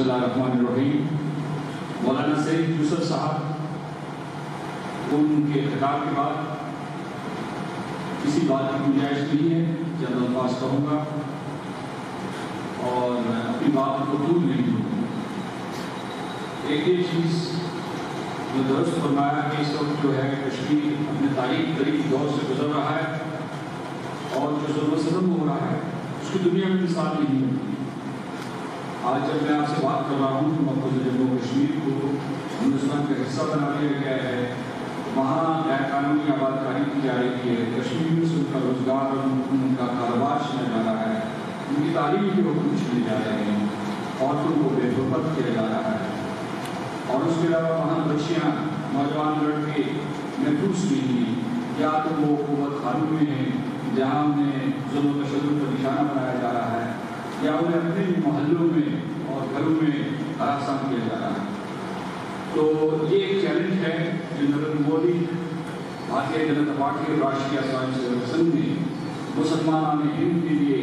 बसमीम मौलाना सईद यूसफ साहब, उनके खिताब के बाद किसी बात की गुंजाइश नहीं है, जब अल्फाज कहूँगा और अपनी बात को दूर नहीं दूँगा। एक ही चीज़ जो दुरुस्त फरमाया कि इस वक्त जो है कश्मीर अपने तारीख तरीक दौर से गुजर रहा है और जो ज़रूरत हो रहा है, उसकी दुनिया में मिसाल नहीं होती आज जब मैं आपसे बात कर रहा हूँ तो मकबूज जम्मू कश्मीर को हिंदुस्तान का हिस्सा बना दिया गया है वहाँ गैर कानूनी आबादकारी की जा रही है कश्मीर से उनका रोज़गार और उनका कारोबार छिना जा रहा है उनकी तालीम के हुक्म छिने जा रहे हैं औरतों को बेगुरबत किया जा रहा है और उसके अलावा वहाँ बच्चियाँ नौजवान लड़के महफूज नहीं हैं या तो वो कुत खानों में हैं जहाँ उन्हें जुल्म तशद का निशाना बनाया जा रहा है या उन्हें अपने मोहल्लों घरों में हरासान किया जा रहा है। तो ये एक चैलेंज है जो नरेंद्र मोदी भारतीय जनता पार्टी और राष्ट्रीय स्वयं सेवक संघ ने मुसलमान हिंद के लिए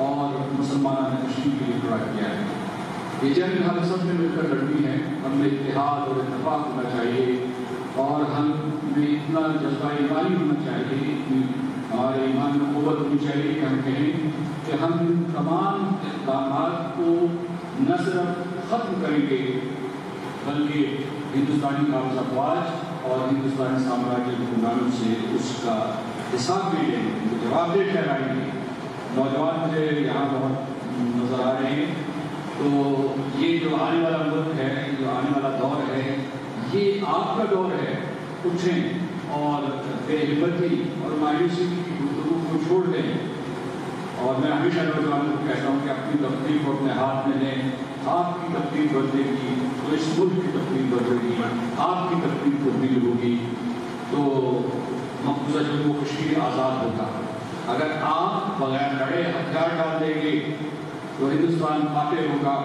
और मुसलमान कश्मीर के लिए खड़ा किया है। ये जंग हम सबने मिलकर लड़नी है। हमें इतिहाद और इतफाक होना चाहिए और हमें इतना जज्बा ईमानी होना चाहिए कि हमारे ईमान में कुत होनी चाहिए कि हम कहें कि हम तमाम इकदाम को न सिर्फ़ ख़त्म करेंगे, बल्कि हिंदुस्तानी काबज अफवाज और हिंदुस्तानी साम्राज्य हुक्मरानों से उसका हिसाब भी लेंगे, उनको जवाबदेह ठहराएँगे नौजवान मुझे यहाँ बहुत नज़र आ रहे हैं। तो ये जो आने वाला मुल्क है, जो आने वाला दौर है, ये आपका दौर है, उठें और बेहिम्मती और मायूसी की गुफ्तु को छोड़ दें। और मैं हमेशा नौजवानों को कहता हूँ कि अपनी तकलीफ़ को अपने हाथ में लें। आपकी तकलीफ़ बदलेगी तो इस मुल्क की तकलीफ़ बदलेगी आपकी तकलीफ़ तब्दील होगी। तो मकबूजा जम्मू कश्मीर आज़ाद होगा। अगर आप बगैर लड़े हथियार डाल देंगे तो हिंदुस्तान फाते होगा।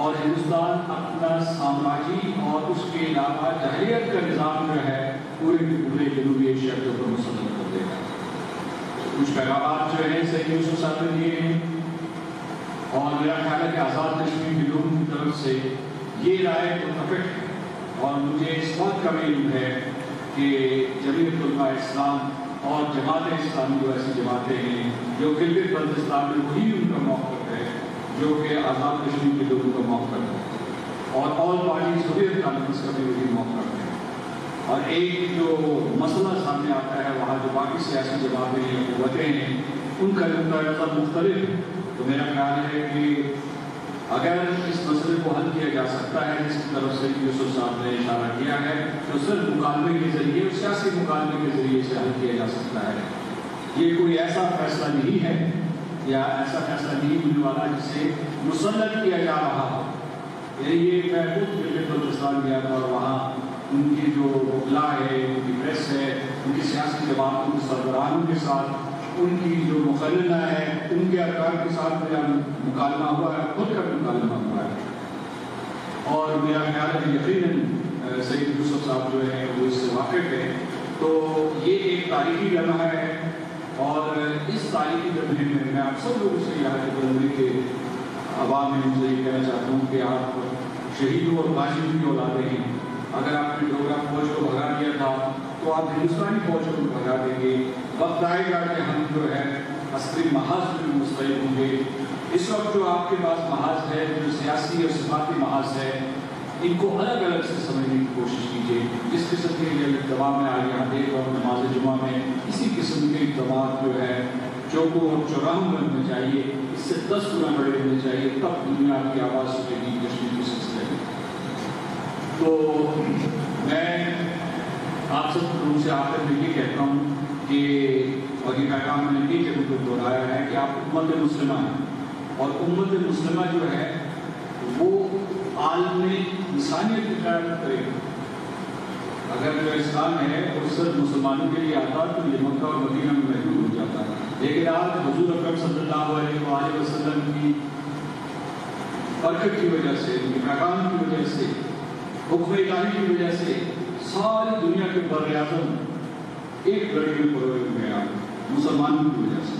और हिंदुस्तान अपना साम्राज्य और उसके अलावा जहरीत का निज़ाम जो है, पूरे के पूरे जनूबी एशिया के ऊपर मुसलत कर देगा। कुछ पैगाम जो है, सही साहब ने दिए हैं। और मेरा ख्याल है कि आज़ाद कश्मीर के लोगों की तरफ़ से ये राय मुतफिक है। और मुझे इस बात का भी इल्म है कि जमीयतुल्मा इस्लाम और जमात इस्लामी जो ऐसी जमातें हैं, जो गिलगित बल्तिस्तान में वही उनका मौक़ है, जो कि आज़ाद कश्मीर के लोगों का मौक़ है। और ऑल पार्टी सोवियत कांग्रेस का भी वही मौक़ है। और एक जो मसला सामने आता है, वहाँ जो बाकी सियासी जमातें हैं कुतें हैं, उनका नुकता मुख्तलिफ़ तो मेरा ख्याल है कि अगर इस मसले को हल किया जा सकता है, जिसकी तरफ़ से यूसुफ साहब ने इशारा किया है तो सिर्फ़ मुकालमे के ज़रिए सियासी मुकालमे के ज़रिए से हल किया जा सकता है। ये कोई ऐसा फैसला नहीं है, या ऐसा फैसला नहीं होने वाला जिसे मुसलत किया जा रहा हो। ये मैं खुद बलूचिस्तान गया था और वहाँ उनकी जो वकला है, उनकी प्रेस है, उनकी सियासी जमातों के सरबराहों के साथ उनकी जो मुखलना है, उनके अरकार के साथ मेरा मुकालमा हुआ है, खुद का मुकालमा हुआ है। और मेरा ख्याल है यकीन सईद यूसुफ साहब जो है, वो इससे वाकिफ है। तो ये एक तारीखी लम्हा है और इस तारीखी लम्हे में मैं आप सब लोगों से यहाँ के बुलंदी के आवाम में मुझे ये कहना चाहता हूँ कि आप शहीदों और गाजियों की औलादे हैं। अगर आपने डोगरा फौज को भगा दिया था तो आप हिंदुस्तानी फौज को भगा देंगे। वक्त आएगा कि हम जो है, असली महाज में मुस्तैद होंगे। इस वक्त जो आपके पास महाज है, जो सियासी और सिफाती महाज है, इनको अलग अलग से समझने की कोशिश कीजिए। जिस किस्म के दबाव में आ गया देख और नमाज़ जुमा में, इसी किस्म के दबाव जो है जो को चौराह में होने चाहिए। इससे दस गुना बड़े होने चाहिए, तब दुनिया की आवाज़ सुनेगी कश्मीर के सिलसिले में तो सब लोगों से आकर मैं ये कहता हूँ कि और ये पैगाम मैंने कई जगह पर दोहराया है कि आप उम्मत मुस्लिमा हैं। और उम्मत मुस्लिमा जो है, वो आलम इंसानियत की क्यादत करेगी अगर जो इस्लाम है, वो सिर्फ़ मुसलमानों के लिए आता तो ये मक्का और मदीना में महदूद हो जाता। लेकिन आज हजूर अकरम सल्लल्लाहु अलैहि वसल्लम की बरकत की वजह से, उनके पैगाम की वजह से हुक्म की वजह से सारी दुनिया के बर आज़म एक लड़ी में परोए मुसलमानों की वजह से।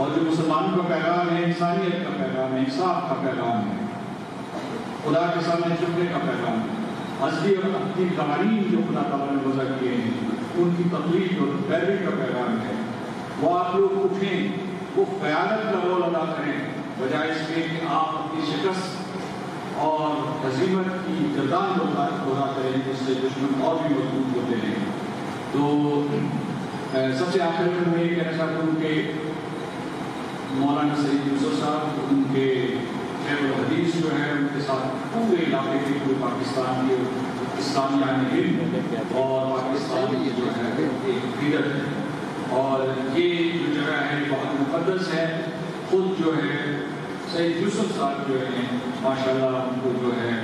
और जो मुसलमानों का पैगाम है, इंसानियत का पैगाम है, इंसाफ का पैगाम है, खुदा के सामने झुकने का पैगाम है असली और अपनी कवानीन जो खुदा तला ने वजह किए हैं, उनकी तकलीफ़ और पैरवी का पैगाम है। वो आप लोग उठें, वो क़्यादत का रोल अदा करें, बजाय इसके कि आप अपनी शिकस्त और हजीमत की जरदान अदा दुश्मन और भी मज़बूत होते हैं। तो सबसे आखिर में मैं ये कहना चाहता हूँ कि मौलाना सईद यूसुफ साहब, उनके हदीस जो है, उनके साथ पूरे इलाके के पूरे पाकिस्तान के इस्लामियान हिंद और पाकिस्तान जो है एक लीडर है। और ये जो जगह है बहुत मुकदस है। खुद जो है, सईद यूसुफ साहब जो है, माशाल्लाह उनको जो है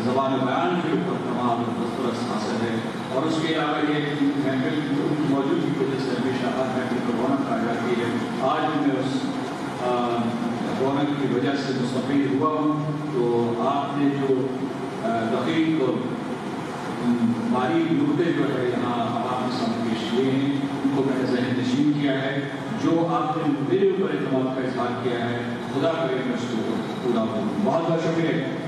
जबान बयान के ऊपर तमाम दस्तरस हासिल है और उसके अलावा ये महफिल मौजूदगी की वजह से हमेशा हर महफिल को रौनक आ जाती है। आज मैं उस रौनक की वजह से मुस्तफ़ हुआ हूँ। तो आपने जो दकीक बारीक नुकते जो है, यहाँ आपके सामने पेश किए हैं, उनको मैंने जहन नशीन किया है। जो आपने मेरे ऊपर इतमाद का इजहार किया है, खुदा करे मैं उसको पूरा बहुत बहुत शुक्रिया।